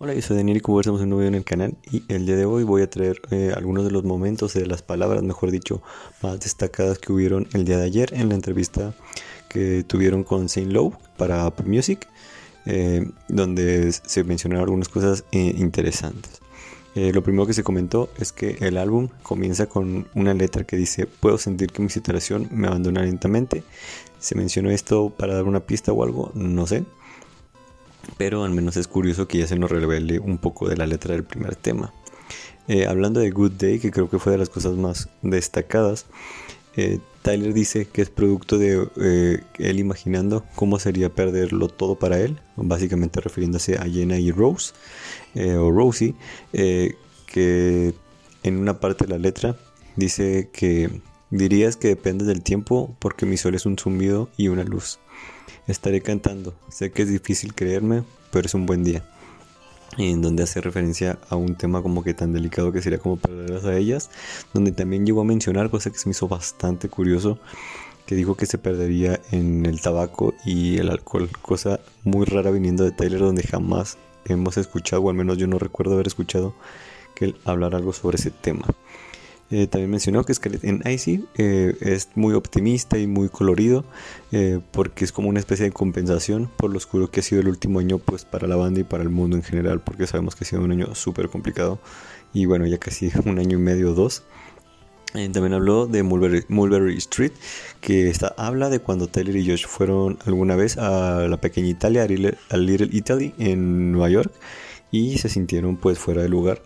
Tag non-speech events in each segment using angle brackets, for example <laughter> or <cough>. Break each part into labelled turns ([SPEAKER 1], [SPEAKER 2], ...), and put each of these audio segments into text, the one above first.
[SPEAKER 1] Hola, yo soy Daniel y conversamos un nuevo video en el canal y el día de hoy voy a traer eh, algunos de los momentos de las palabras, mejor dicho, más destacadas que hubieron el día de ayer en la entrevista que tuvieron con Saint Lowe para Apple Music, eh, donde se mencionaron algunas cosas eh, interesantes. lo primero que se comentó es que el álbum comienza con una letra que dice puedo sentir que mi situación me abandona lentamente. Se mencionó esto para dar una pista o algo, no sé pero al menos es curioso que ya se nos revele un poco de la letra del primer tema. Eh, hablando de Good Day, que creo que fue de las cosas más destacadas, eh, Tyler dice que es producto de eh, él imaginando cómo sería perderlo todo para él, básicamente refiriéndose a Jenna y Rose, o Rosie, que en una parte de la letra dice que dirías que depende del tiempo porque mi sol es un zumbido y una luz. Estaré cantando. Sé que es difícil creerme, pero es un buen día. En donde hace referencia a un tema como que tan delicado que sería como perderlas a ellas. Donde también llegó a mencionar, cosa que se me hizo bastante curioso, que dijo que se perdería en el tabaco y el alcohol. Cosa muy rara viniendo de Tyler, donde jamás hemos escuchado, o al menos yo no recuerdo haber escuchado que él hablar algo sobre ese tema. Eh, también mencionó que Scarlet en Icy eh, es muy optimista y muy colorido eh, porque es como una especie de compensación por lo oscuro que ha sido el último año pues para la banda y para el mundo en general porque sabemos que ha sido un año súper complicado y bueno ya casi <laughs> un año y medio o dos. también habló de Mulberry, Street, que habla de cuando Taylor y Josh fueron alguna vez a la pequeña Italia, a Little Italy en Nueva York, y se sintieron pues fuera de lugar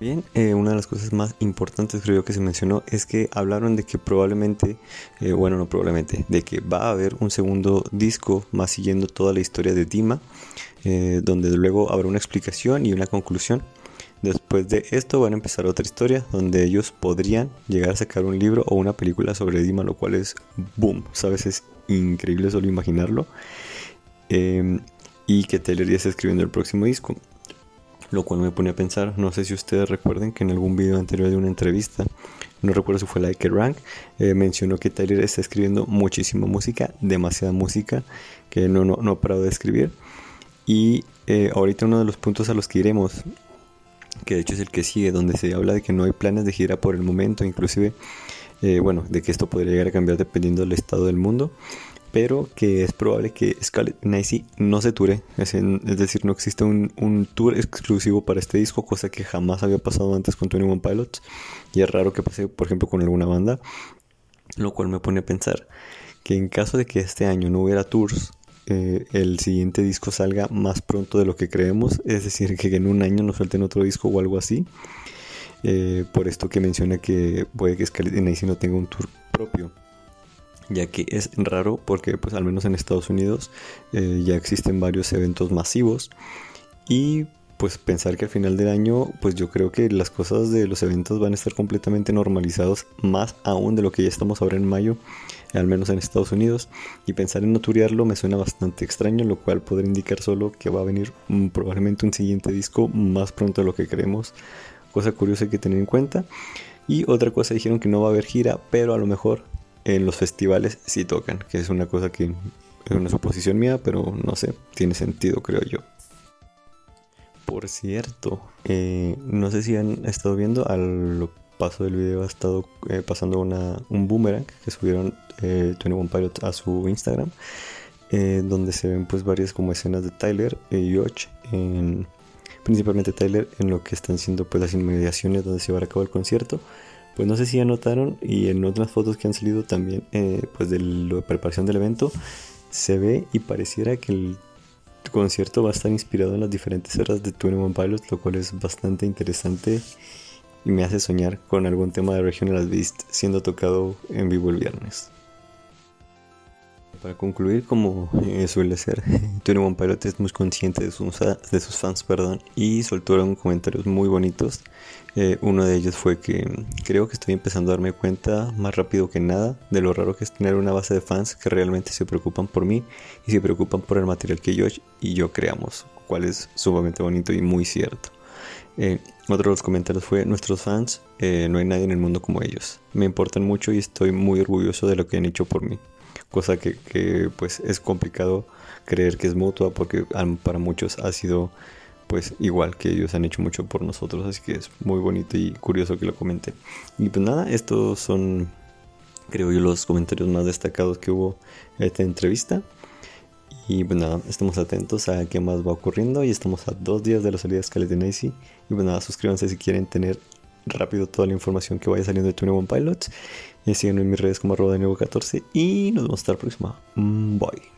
[SPEAKER 1] Bien, eh, una de las cosas más importantes creo que se mencionó es que hablaron de que probablemente, eh, bueno, no probablemente, de que va a haber un segundo disco más siguiendo toda la historia de Dima, eh, donde luego habrá una explicación y una conclusión. Después de esto van a empezar otra historia donde ellos podrían llegar a sacar un libro o una película sobre Dima, lo cual es boom, sabes, es increíble solo imaginarlo. y que Taylor ya está escribiendo el próximo disco lo cual me pone a pensar, no sé si ustedes recuerden que en algún video anterior de una entrevista, no recuerdo si fue la de Rank, eh, mencionó que Tyler está escribiendo muchísima música, demasiada música, que no, no, no ha parado de escribir. Y eh, ahorita uno de los puntos a los que iremos, que de hecho es el que sigue, donde se habla de que no hay planes de gira por el momento, inclusive, eh, bueno, de que esto podría llegar a cambiar dependiendo del estado del mundo pero que es probable que Scarlet Icy no se ture, es, decir, no existe un, tour exclusivo para este disco, cosa que jamás había pasado antes con Tony One Pilots, y es raro que pase, por ejemplo, con alguna banda, lo cual me pone a pensar que en caso de que este año no hubiera tours, eh, el siguiente disco salga más pronto de lo que creemos, es decir, que en un año nos suelten otro disco o algo así. Eh, por esto que menciona que puede que Scarlet Icy no tenga un tour propio ya que es raro porque pues al menos en Estados Unidos eh, ya existen varios eventos masivos. Y pues pensar que al final del año pues yo creo que las cosas de los eventos van a estar completamente normalizados más aún de lo que ya estamos ahora en mayo al menos en Estados Unidos. Y pensar en no turearlo me suena bastante extraño lo cual podría indicar solo que va a venir mm, probablemente un siguiente disco más pronto de lo que creemos. Cosa curiosa que tener en cuenta. Y otra cosa dijeron que no va a haber gira pero a lo mejor en los festivales sí tocan, que es una cosa que es una suposición mía, pero no sé, tiene sentido creo yo. Por cierto, eh, no sé si han estado viendo, al paso del video ha estado eh, pasando una, un boomerang que subieron eh, 21 Pilots a su Instagram, eh, donde se ven pues varias como escenas de Tyler y George, principalmente Tyler en lo que están siendo pues las inmediaciones donde se va a cabo el concierto pues no sé si ya notaron y en otras fotos que han salido también eh, pues de la preparación del evento se ve y pareciera que el concierto va a estar inspirado en las diferentes eras de 21 Pilots lo cual es bastante interesante y me hace soñar con algún tema de Regional Beast siendo tocado en vivo el viernes para concluir, como eh, suele ser, <laughs> Tony One Pilot es muy consciente de sus, de sus fans perdón, y soltaron comentarios muy bonitos. Eh, uno de ellos fue que creo que estoy empezando a darme cuenta más rápido que nada de lo raro que es tener una base de fans que realmente se preocupan por mí y se preocupan por el material que yo y yo creamos, cual es sumamente bonito y muy cierto. Eh, otro de los comentarios fue, nuestros fans, no hay nadie en el mundo como ellos. Me importan mucho y estoy muy orgulloso de lo que han hecho por mí cosa que, pues es complicado creer que es mutua porque para muchos ha sido pues igual que ellos han hecho mucho por nosotros, así que es muy bonito y curioso que lo comenten. Y pues nada, estos son, creo yo, los comentarios más destacados que hubo en esta entrevista. Y pues nada, estamos atentos a qué más va ocurriendo y estamos a dos días de la salida de Scarlet Nacy. Y pues nada, suscríbanse si quieren tener rápido toda la información que vaya saliendo de One Pilots. Y síganme en mis redes como arroba de nuevo 14 y nos vemos hasta la próxima. Bye.